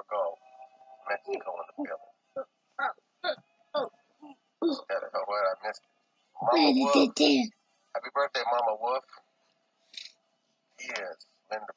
Fargo, Mexico in the building. Yeah, oh, what I missed. Mama Wolf. Happy birthday, Mama Wolf. Yes, Linda